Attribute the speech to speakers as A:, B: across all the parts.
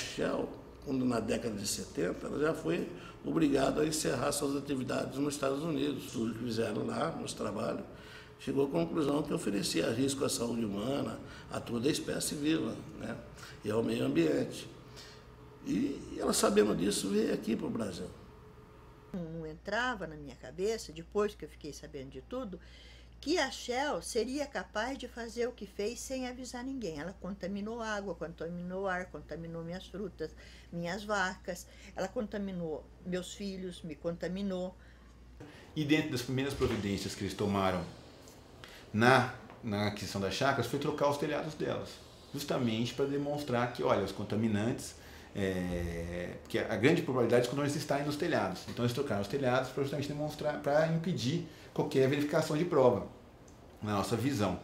A: Shell, quando na década de 70, ela já foi obrigada a encerrar suas atividades nos Estados Unidos. Tudo que fizeram lá, nos trabalhos, chegou à conclusão que oferecia risco à saúde humana, a toda a espécie viva né? e ao meio ambiente. E ela, sabendo disso, veio aqui para o Brasil.
B: Não entrava na minha cabeça, depois que eu fiquei sabendo de tudo, que a Shell seria capaz de fazer o que fez sem avisar ninguém. Ela contaminou água, contaminou ar, contaminou minhas frutas, minhas vacas, ela contaminou meus filhos, me contaminou.
C: E dentro das primeiras providências que eles tomaram na, na aquisição das chácaras foi trocar os telhados delas, justamente para demonstrar que, olha, os contaminantes é, porque a grande probabilidade é quando eles estarem nos telhados. Então eles trocaram os telhados para justamente demonstrar, para impedir qualquer verificação de prova, na nossa visão.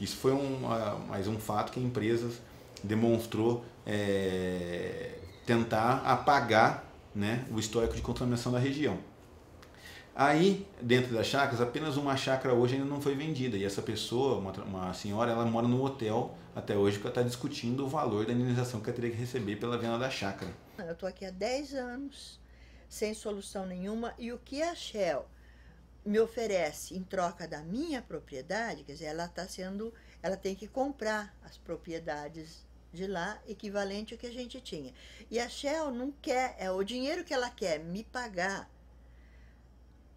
C: Isso foi um, mais um fato que a empresa demonstrou é, tentar apagar né, o histórico de contaminação da região. Aí, dentro das chácaras, apenas uma chácara hoje ainda não foi vendida. E essa pessoa, uma, uma senhora, ela mora no hotel até hoje porque está discutindo o valor da indenização que ela teria que receber pela venda da chácara.
B: Eu estou aqui há 10 anos, sem solução nenhuma, e o que a Shell me oferece em troca da minha propriedade, quer dizer, ela está sendo, ela tem que comprar as propriedades de lá, equivalente ao que a gente tinha. E a Shell não quer, é o dinheiro que ela quer me pagar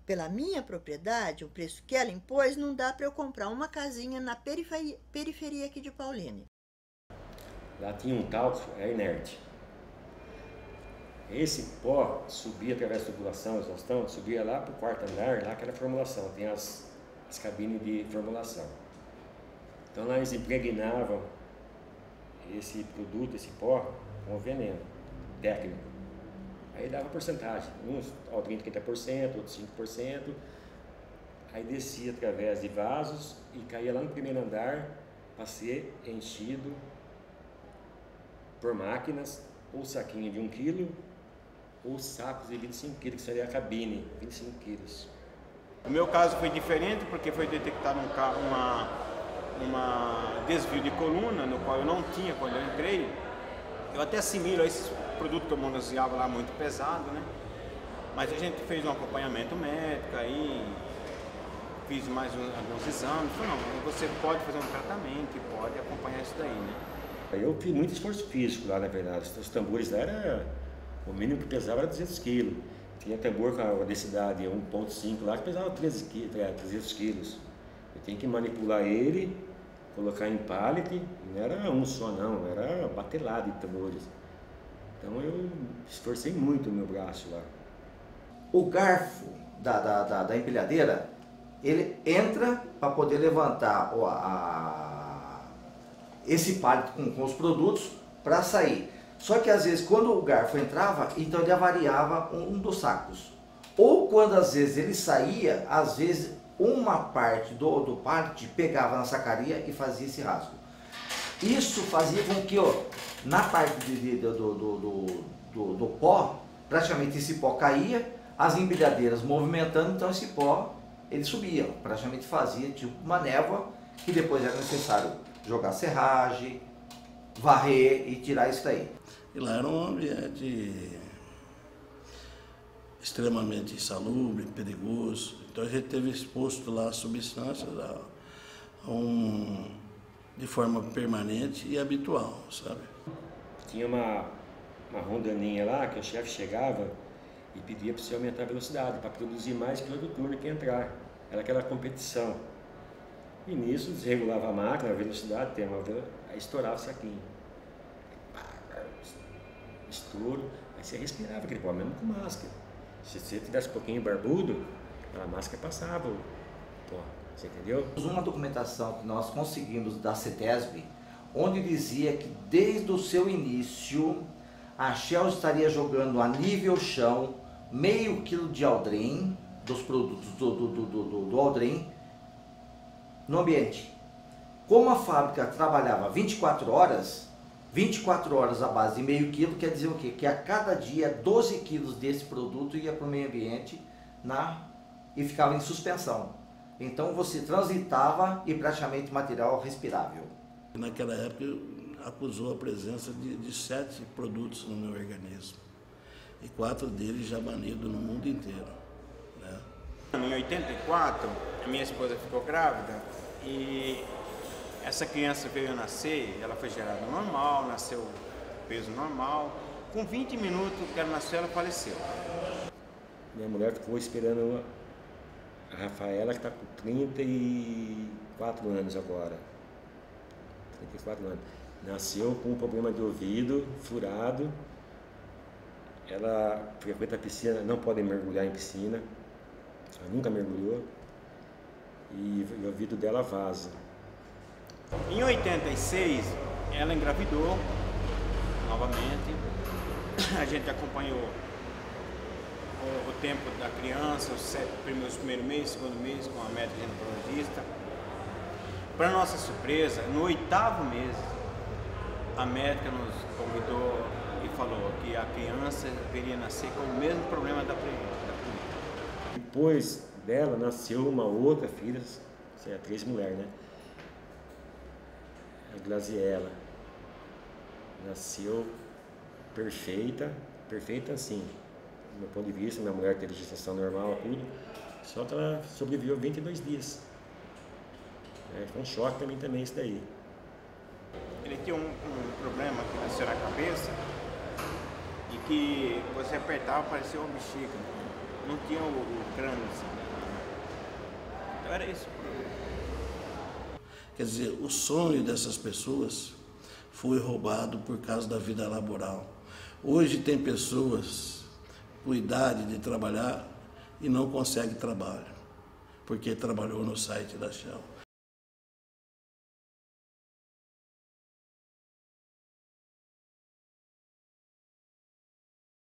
B: pela minha propriedade, o preço que ela impôs, não dá para eu comprar uma casinha na periferia, periferia aqui de Pauline.
D: Lá tinha um tal, é inerte. Esse pó subia através da tubulação, exaustão, subia lá para o quarto andar, lá que era formulação, tem as, as cabines de formulação. Então lá eles impregnavam esse produto, esse pó, com veneno técnico. Aí dava porcentagem, uns ao 30, 30%, outros 5%. Aí descia através de vasos e caía lá no primeiro andar para ser enchido por máquinas, ou saquinho de 1 kg, ou sacos de 25 kg, que seria a cabine, 25 quilos.
E: O meu caso foi diferente porque foi detectado um uma, uma desvio de coluna, no qual eu não tinha quando eu entrei. Eu até assimilo esses produto que eu manuseava lá muito pesado, né? Mas a gente fez um acompanhamento médico aí, fiz mais um, alguns exames. Não, você pode fazer um tratamento e pode acompanhar isso daí, né?
D: Eu fiz muito esforço físico lá, na verdade. Os tambores lá era. O mínimo que pesava era 200 quilos. Tinha tambor com a densidade 1.5 lá que pesava 13 quilos, 300 quilos. Eu tinha que manipular ele, colocar em pallet, não era um só não, era batelado de tambores. Então eu esforcei muito o meu braço lá.
F: O garfo da, da, da, da empilhadeira, ele entra para poder levantar a, a, esse palito com, com os produtos para sair. Só que às vezes quando o garfo entrava, então ele avariava um dos sacos. Ou quando às vezes ele saía, às vezes uma parte do, do pallet pegava na sacaria e fazia esse rasgo. Isso fazia com que ó, na parte de, de, do, do, do, do, pó, praticamente esse pó caía, as empilhadeiras movimentando, então esse pó ele subia, praticamente fazia tipo uma névoa que depois era necessário jogar serragem, varrer e tirar isso daí.
A: E lá era um ambiente extremamente insalubre, perigoso. Então a gente teve exposto lá substâncias a, um, de forma permanente e habitual, sabe?
D: Tinha uma, uma rondaninha lá que o chefe chegava e pedia para você aumentar a velocidade, para produzir mais outro turno que entrar. Era aquela competição. E nisso desregulava a máquina, a velocidade, tem uma aí estourava o saquinho. Estouro, aí você respirava aquele pó, mesmo com máscara. Se você tivesse um pouquinho barbudo, a máscara passava pó. Você entendeu?
F: Uma documentação que nós conseguimos da CETESB onde dizia que desde o seu início a Shell estaria jogando a nível chão meio quilo de aldrin, dos produtos do, do, do, do, do aldrin, no ambiente. Como a fábrica trabalhava 24 horas, 24 horas a base de meio quilo quer dizer o quê? Que a cada dia 12 quilos desse produto ia para o meio ambiente na, e ficava em suspensão. Então você transitava e praticamente material respirável.
A: Naquela época acusou a presença de, de sete produtos no meu organismo. E quatro deles já banidos no mundo inteiro. Né?
E: Em 84, a minha esposa ficou grávida e essa criança veio a nascer, ela foi gerada normal, nasceu peso normal. Com 20 minutos que ela nasceu, ela faleceu.
D: Minha mulher ficou esperando a Rafaela, que está com 34 anos agora. 34 anos. Nasceu com um problema de ouvido furado. Ela frequenta a piscina, não pode mergulhar em piscina. Ela nunca mergulhou. E o ouvido dela vaza.
E: Em 86, ela engravidou novamente. A gente acompanhou o, o tempo da criança, os, sete, primeiros, primeiro mês, segundo mês, com a médica ginecologista. Para nossa surpresa, no oitavo mês, a médica nos convidou e falou que a criança deveria nascer com o mesmo problema da primeira.
D: Depois dela nasceu uma outra filha, é três mulheres, né? A Glaziella. Nasceu perfeita, perfeita assim, do meu ponto de vista, minha mulher teve gestação normal, tudo, só que ela sobreviveu 22 dias. É, foi um choque também, também isso daí.
E: Ele tinha um, um problema que nasceu na cabeça e que você apertava parecia uma bexiga. Não tinha o, o crânio assim. Então era isso.
A: Quer dizer, o sonho dessas pessoas foi roubado por causa da vida laboral. Hoje tem pessoas com idade de trabalhar e não consegue trabalho, porque trabalhou no site da Shell.